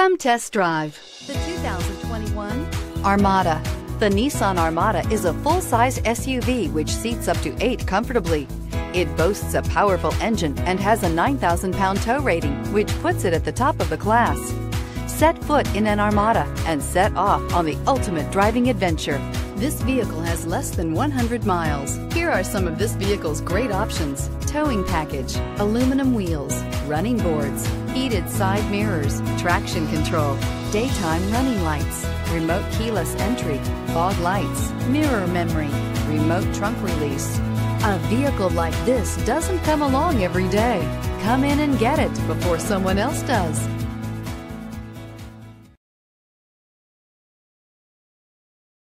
Come test drive the 2021 Armada. The Nissan Armada is a full-size SUV which seats up to eight comfortably. It boasts a powerful engine and has a 9,000-pound tow rating, which puts it at the top of the class. Set foot in an Armada and set off on the ultimate driving adventure. This vehicle has less than 100 miles. Here are some of this vehicle's great options. Towing package, aluminum wheels, running boards, heated side mirrors, traction control, daytime running lights, remote keyless entry, fog lights, mirror memory, remote trunk release. A vehicle like this doesn't come along every day. Come in and get it before someone else does.